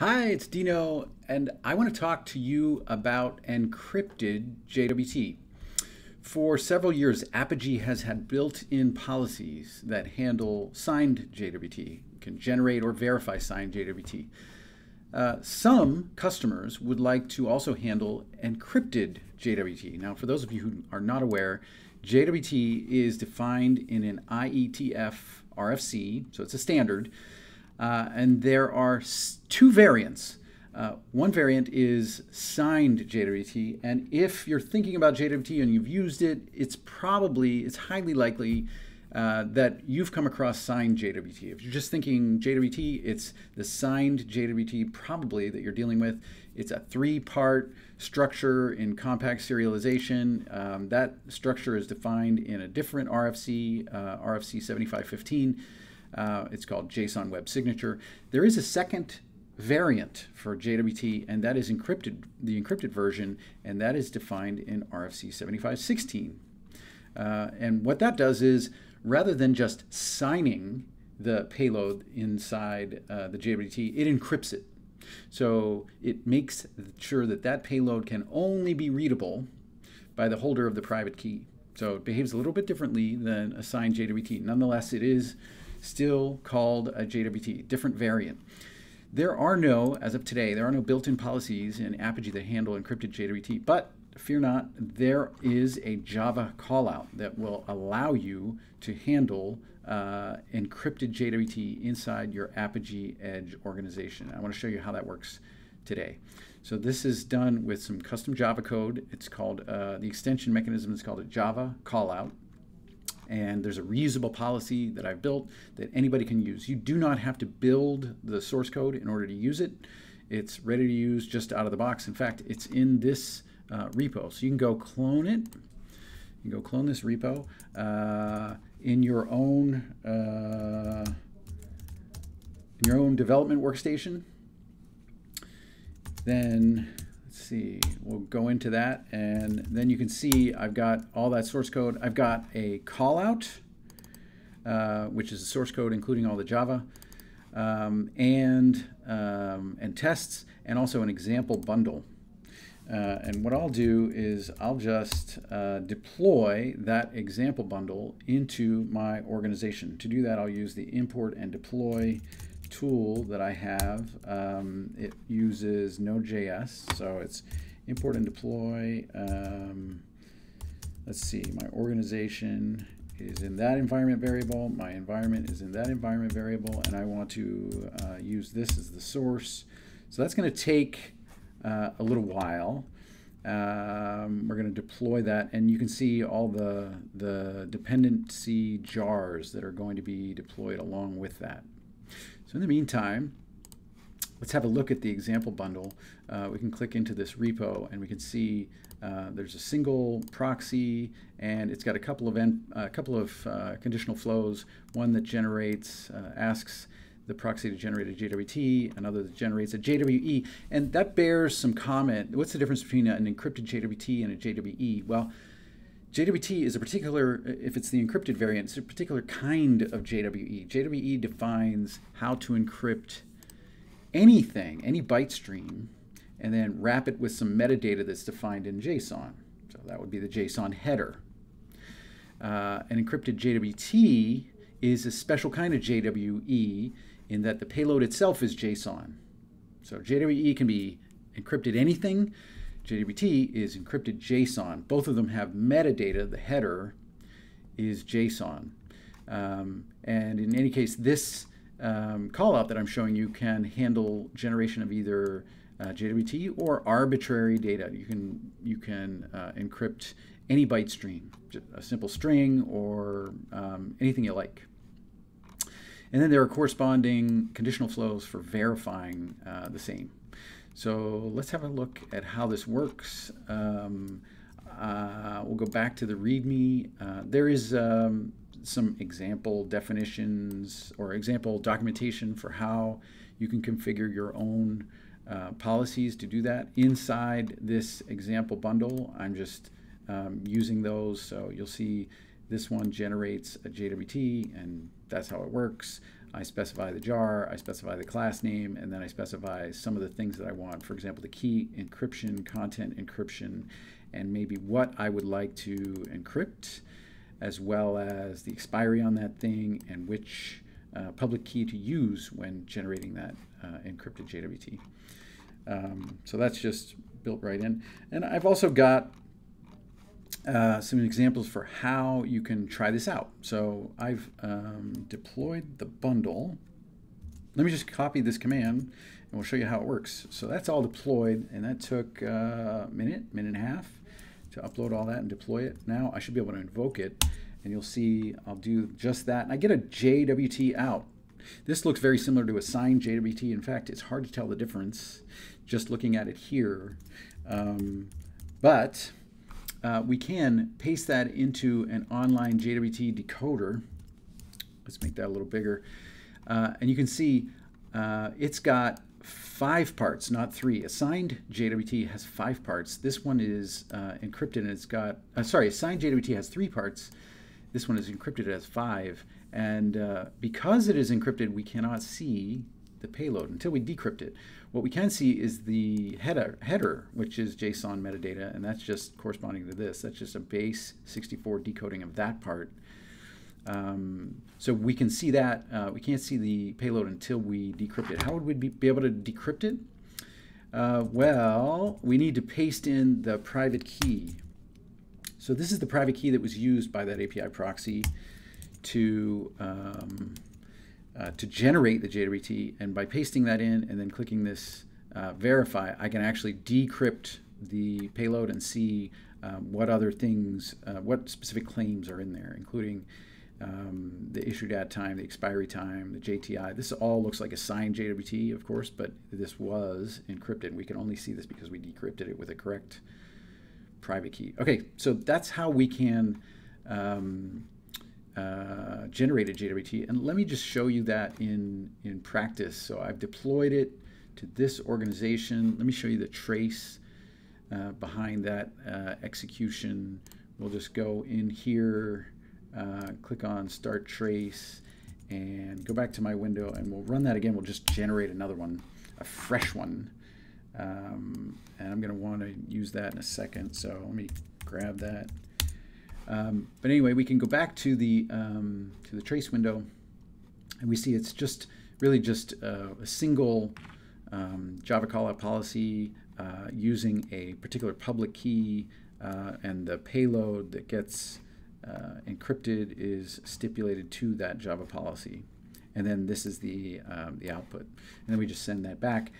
Hi, it's Dino, and I want to talk to you about encrypted JWT. For several years, Apigee has had built-in policies that handle signed JWT, can generate or verify signed JWT. Uh, some customers would like to also handle encrypted JWT. Now, for those of you who are not aware, JWT is defined in an IETF RFC, so it's a standard, uh, and there are two variants. Uh, one variant is signed JWT, and if you're thinking about JWT and you've used it, it's probably, it's highly likely uh, that you've come across signed JWT. If you're just thinking JWT, it's the signed JWT probably that you're dealing with. It's a three-part structure in compact serialization. Um, that structure is defined in a different RFC, uh, RFC 7515. Uh, it's called JSON Web Signature. There is a second variant for JWT, and that is encrypted, the encrypted version, and that is defined in RFC 7516. Uh, and what that does is, rather than just signing the payload inside uh, the JWT, it encrypts it. So it makes sure that that payload can only be readable by the holder of the private key. So it behaves a little bit differently than a signed JWT. Nonetheless, it is still called a JWT, different variant. There are no, as of today, there are no built-in policies in Apigee that handle encrypted JWT, but fear not, there is a Java callout that will allow you to handle uh, encrypted JWT inside your Apigee Edge organization. I want to show you how that works today. So this is done with some custom Java code. It's called, uh, the extension mechanism is called a Java callout and there's a reusable policy that I've built that anybody can use. You do not have to build the source code in order to use it. It's ready to use just out of the box. In fact, it's in this uh, repo. So you can go clone it. You can go clone this repo uh, in your own uh, in your own development workstation. Then see, we'll go into that and then you can see I've got all that source code. I've got a callout, uh, which is the source code including all the Java, um, and, um, and tests, and also an example bundle. Uh, and what I'll do is I'll just uh, deploy that example bundle into my organization. To do that, I'll use the import and deploy tool that I have. Um, it uses Node.js, so it's import and deploy. Um, let's see, my organization is in that environment variable, my environment is in that environment variable, and I want to uh, use this as the source. So that's going to take uh, a little while. Um, we're going to deploy that, and you can see all the, the dependency jars that are going to be deployed along with that. So in the meantime, let's have a look at the example bundle. Uh, we can click into this repo and we can see uh, there's a single proxy and it's got a couple of a uh, couple of uh, conditional flows. One that generates uh, asks the proxy to generate a JWT, another that generates a JWE, and that bears some comment. What's the difference between an encrypted JWT and a JWE? Well, JWT is a particular, if it's the encrypted variant, it's a particular kind of JWE. JWE defines how to encrypt anything, any byte stream, and then wrap it with some metadata that's defined in JSON. So that would be the JSON header. Uh, an encrypted JWT is a special kind of JWE in that the payload itself is JSON. So JWE can be encrypted anything JWT is encrypted JSON. Both of them have metadata. The header is JSON. Um, and in any case, this um, callout that I'm showing you can handle generation of either uh, JWT or arbitrary data. You can you can uh, encrypt any byte stream, a simple string or um, anything you like. And then there are corresponding conditional flows for verifying uh, the same. So let's have a look at how this works. Um, uh, we'll go back to the README. Uh, there is um, some example definitions or example documentation for how you can configure your own uh, policies to do that inside this example bundle. I'm just um, using those. So you'll see this one generates a JWT and that's how it works. I specify the jar, I specify the class name, and then I specify some of the things that I want. For example, the key encryption, content encryption, and maybe what I would like to encrypt, as well as the expiry on that thing and which uh, public key to use when generating that uh, encrypted JWT. Um, so that's just built right in. And I've also got uh, some examples for how you can try this out. So I've um, deployed the bundle. Let me just copy this command and we'll show you how it works. So that's all deployed and that took uh, a minute, minute and a half to upload all that and deploy it. Now I should be able to invoke it and you'll see I'll do just that. And I get a JWT out. This looks very similar to a signed JWT. In fact, it's hard to tell the difference just looking at it here. Um, but uh, we can paste that into an online JWT decoder. Let's make that a little bigger. Uh, and you can see uh, it's got five parts, not three. A signed JWT has five parts. This one is uh, encrypted and it's got, uh, sorry, a signed JWT has three parts. This one is encrypted as five. And uh, because it is encrypted, we cannot see the payload until we decrypt it. What we can see is the header, header, which is JSON metadata, and that's just corresponding to this. That's just a base 64 decoding of that part. Um, so we can see that. Uh, we can't see the payload until we decrypt it. How would we be, able to decrypt it? Uh, well, we need to paste in the private key. So this is the private key that was used by that API proxy to um, uh, to generate the JWT, and by pasting that in and then clicking this uh, verify, I can actually decrypt the payload and see um, what other things, uh, what specific claims are in there, including um, the issued at time, the expiry time, the JTI. This all looks like a signed JWT, of course, but this was encrypted. We can only see this because we decrypted it with a correct private key. Okay, so that's how we can um, generated JWT. And let me just show you that in, in practice. So I've deployed it to this organization. Let me show you the trace uh, behind that uh, execution. We'll just go in here, uh, click on Start Trace, and go back to my window, and we'll run that again. We'll just generate another one, a fresh one. Um, and I'm going to want to use that in a second. So let me grab that. Um, but anyway, we can go back to the um, to the trace window, and we see it's just really just uh, a single um, Java callout policy uh, using a particular public key, uh, and the payload that gets uh, encrypted is stipulated to that Java policy, and then this is the um, the output, and then we just send that back.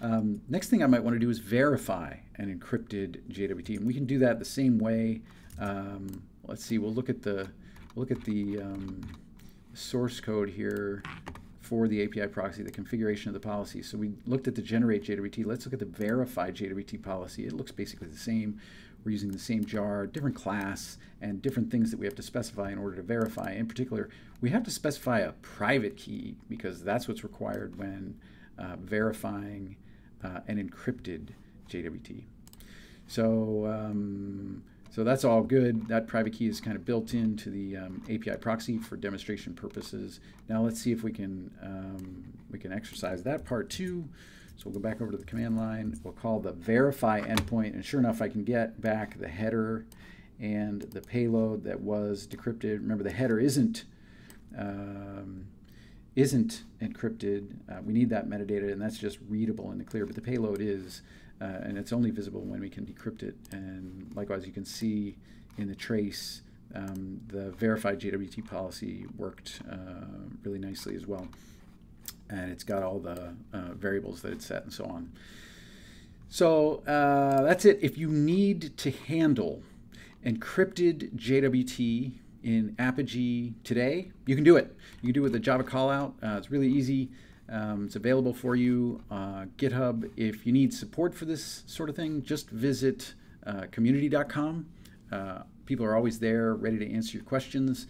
Um, next thing I might want to do is verify an encrypted JWT, and we can do that the same way. Um, let's see, we'll look at the look at the um, source code here for the API proxy, the configuration of the policy. So we looked at the generate JWT. Let's look at the verify JWT policy. It looks basically the same. We're using the same jar, different class, and different things that we have to specify in order to verify. In particular, we have to specify a private key because that's what's required when uh, verifying uh, an encrypted JWT. So um, so that's all good. That private key is kind of built into the um, API proxy for demonstration purposes. Now let's see if we can um, we can exercise that part too. So we'll go back over to the command line. We'll call the verify endpoint, and sure enough, I can get back the header and the payload that was decrypted. Remember, the header isn't um, isn't encrypted. Uh, we need that metadata, and that's just readable in the clear. But the payload is uh, and it's only visible when we can decrypt it. And likewise, you can see in the trace, um, the verified JWT policy worked uh, really nicely as well. And it's got all the uh, variables that it set and so on. So uh, that's it. If you need to handle encrypted JWT in Apigee today, you can do it. You can do it with a Java callout. Uh, it's really easy. Um, it's available for you. Uh, GitHub, if you need support for this sort of thing, just visit uh, community.com. Uh, people are always there ready to answer your questions,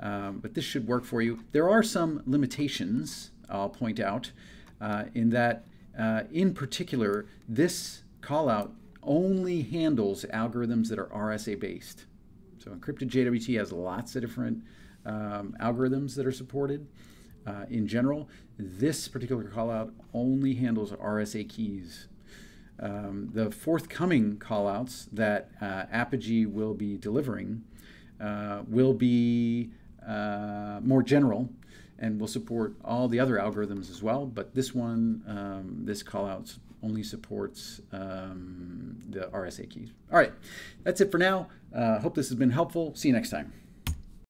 um, but this should work for you. There are some limitations, I'll point out, uh, in that, uh, in particular, this callout only handles algorithms that are RSA based. So encrypted JWT has lots of different um, algorithms that are supported. Uh, in general. This particular callout only handles RSA keys. Um, the forthcoming callouts that uh, Apigee will be delivering uh, will be uh, more general and will support all the other algorithms as well. But this one, um, this callout only supports um, the RSA keys. All right, that's it for now. Uh, hope this has been helpful. See you next time.